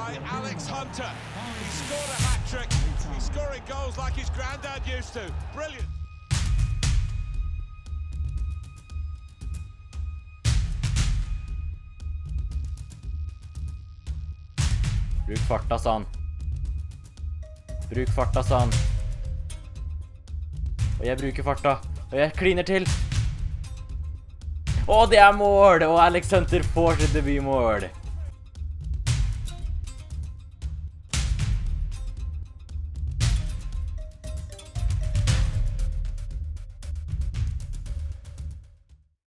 by Alex Hunter. He scored a hat trick. He's scoring goals like his granddad used to. Brilliant. Bruk farta, sa han. Bruk farta, sa han. Og jeg bruker farta. Og jeg kliner til. Å, det er mål! Og Alex Hunter får sitt debutmål.